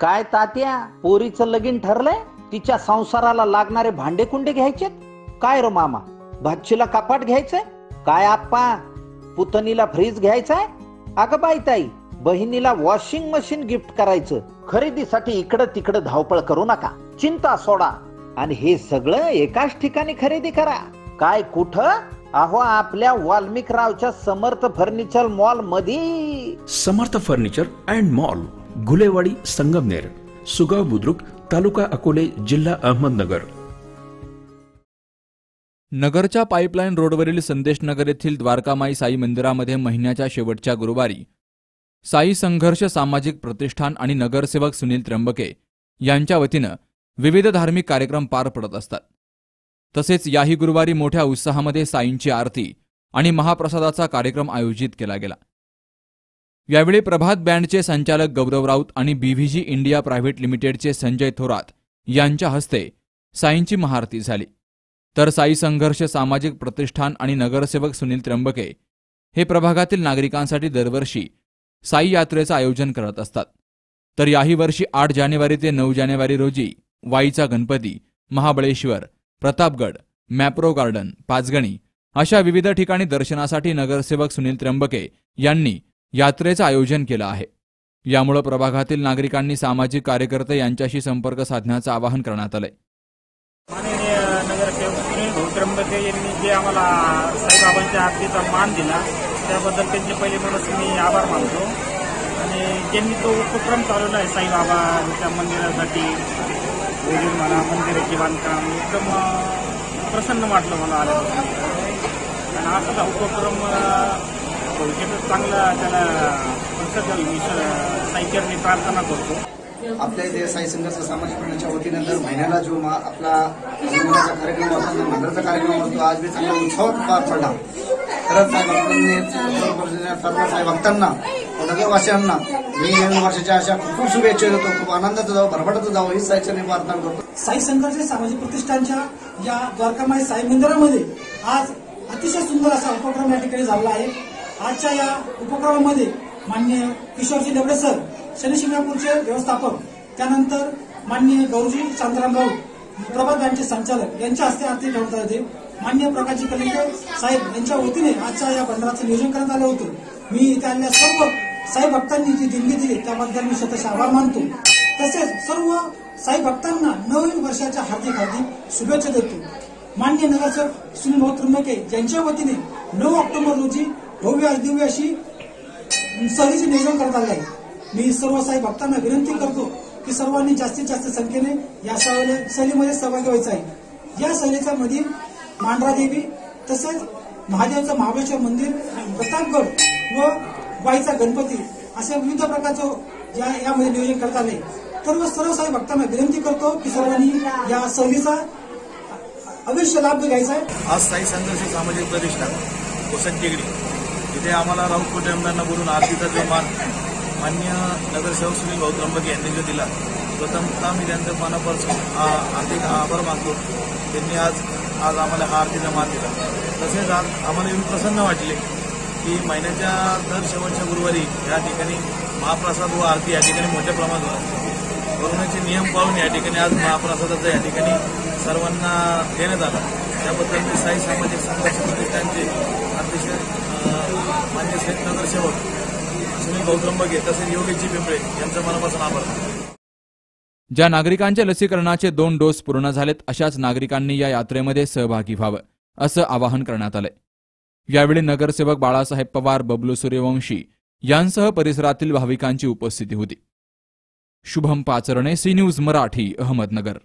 काय तात्या पोरीचं लगीन ठरलंय? तिच्या संसाराला लागणारे भांडे कुंडे घ्यायचेत? काय र मामा? भाचीला कपाट घ्यायचंय? काय आप्पा? पुतणीला फ्रीज घ्यायचाय? अगं बाई ताई बहिणीला वॉशिंग मशीन गिफ्ट करायचं. खरेदीसाठी इकडं तिकडं धावपळ करू नका. चिंता सोडा. आणि हे सगळं एकाच ठिकाणी खरेदी करा. काय कुठं? अहो आपल्या वाल्मिकरावच्या समर्थ फर्निचर मॉलमध्ये Samarth furniture and mall. Gulewadi Sangamner Sugaon Budruk taluka Akole जिल्हा अहमदनगर. नगरच्या पाईपलाईन रोडवरील संदेशनगर येथील द्वारकामाई साई मंदिरामध्ये महिन्याच्या शेवटच्या गुरुवारी साई संघर्ष सामाजिक प्रतिष्ठान आणि नगरसेवक सुनील त्र्यंबके यांच्या वतीनं विविध धार्मिक कार्यक्रम पार पडत असतात. तसेच याही गुरुवारी मोठ्या उत्साहामध्ये साईंची आरती आणि महाप्रसादाचा कार्यक्रम आयोजित केला गेला. यावेळी प्रभात बँडचे संचालक गौरव राऊत आणि बीव्हीजी इंडिया प्रायव्हेट लिमिटेडचे संजय थोरात यांच्या हस्ते साईंची महाआरती झाली. तर साई संघर्ष सामाजिक प्रतिष्ठान आणि नगरसेवक सुनील त्र्यंबके हे प्रभागातील नागरिकांसाठी दरवर्षी साई यात्रेचं आयोजन करत असतात. तर याही वर्षी आठ जानेवारी ते नऊ जानेवारी रोजी वाईचा गणपती महाबळेश्वर प्रतापगड मॅप्रो गार्डन पाचगणी अशा विविध ठिकाणी दर्शनासाठी नगरसेवक सुनील त्र्यंबके यांनी यात्रेचं आयोजन केलं आहे. यामुळे प्रभागातील नागरिकांनी सामाजिक कार्यकर्ते यांच्याशी संपर्क साधण्याचं आवाहन करण्यात आलंय. माननीय नगरसेवक सुनील यांनी जे आम्हाला साईबाबांच्या आरतीचा मान दिला त्याबद्दल त्यांचे पहिले म्हणून मी आभार मानतो. आणि ज्यांनी तो उपक्रम चालवला आहे साईबाबांच्या मंदिरासाठी वगैरे म्हणा मंदिराचे बांधकाम एकदम प्रसन्न वाटलं मला आल्यापासून आणि असा उपक्रम चांगला त्याला प्रतिसाद द्यावी मी स- साईचरणी प्रार्थना करतो. आपल्या इथे साई संघर्ष सामाजिक मंडळाच्या वतीने दर महिन्याला जो मा- आपला मंदिराचा कार्यक्रम असतो मंदिराचा कार्यक्रम असतो आज बी चांगला उत्सवात पार पडला. खरंच साई भक्तांनी सर्व साई भक्तांना व नगरवासियांना मी नवीन वर्षाच्या अशा खूप खूप शुभेच्छा देतो खूप आनंदाचं जावं भरभराचं जावं ही साईच्या प्रार्थना करतो. साई संघर्ष सामाजिक प्रतिष्ठानच्या या द्वारकामाई साई मंदिरामध्ये आज अतिशय सुंदर असा उपक्रम या ठिकाणी झाला आहे. आजच्या या उपक्रमामध्ये मान्य किशोरजी डबडे सर शनी शिंगणापूरचे व्यवस्थापक त्यानंतर मान्य गौरजी शांताराम राऊत प्रभात बँकचे संचालक यांच्या हस्ते आरती ठेवण्यात आले मान्य प्रकाशजी कलेकर साहेब यांच्या वतीने आजच्या या बंदराचं नियोजन करण्यात आलं होतं. मी इथे आलेल्या सर्व साई भक्तांनी जी देणगी दिली त्याबद्दल मी स्वतःचे आभार मानतो. तसेच सर्व साई भक्तांना नवीन वर्षाच्या हार्दिक हार्दिक शुभेच्छा देतो. मान्य नगरसेवक सुनील भाऊ त्र्यंबके यांच्या वतीने नऊ ऑक्टोबर रोजी भव्य दिव्य अशी सहलीचे नियोजन करण्यात आले आहे. मी सर्व साहेब भक्तांना विनंती करतो की सर्वांनी जास्तीत जास्त संख्येने या सहलीमध्ये सहभागी व्हायचं आहे. या सहलीच्या मधील मांढरा देवी तसेच महादेवचं महाबळेश्वर मंदिर प्रतापगड व वाईचा गणपती अशा विविध प्रकारचं या यामध्ये नियोजन करता आले. सर्व सर्व साहेब भक्तांना विनंती करतो की सर्वांनी या सहलीचा अवश्य लाभ घ्यायचा आहे. आज साई संघर्ष सामाजिक प्रतिष्ठान वसंतगिरी तिथे आम्हाला राऊत कुटुंबांना बोलून आरतीचा जो मान मान्य नगरसेवक सुनील भाऊ त्र्यंबके यांनी जो दिला प्रथमतः मी त्यांचं मनापासून आर्थिक हार्दिक आभार मानतो. त्यांनी आज आज आम्हाला हा आरतीचा मान दिला. तसेच आज आम्हाला येऊन प्रसन्न वाटले की महिन्याच्या दर शेवटच्या गुरुवारी या ठिकाणी महाप्रसाद व आरती या ठिकाणी मोठ्या प्रमाणात कोरोनाचे नियम पाळून या ठिकाणी आज महाप्रसादाचं या ठिकाणी सर्वांना देण्यात आलं. त्याबद्दल मी साई सामाजिक संघर्ष प्रतिष्ठानचे अतिशय मान्य साहेब नगरसेवक सुनील गौतंबगे तसेच योगेशजी पिंपळे यांचं मनापासून आभार. ज्या नागरिकांचे लसीकरणाचे दोन डोस पूर्ण झालेत अशाच नागरिकांनी या यात्रेमध्ये सहभागी व्हावं असं आवाहन करण्यात आलंय. यावेळी नगरसेवक बाळासाहेब पवार बबलू सूर्यवंशी यांसह परिसरातील भाविकांची उपस्थिती होती. Shubham Pacharne C news Marathi Ahmednagar.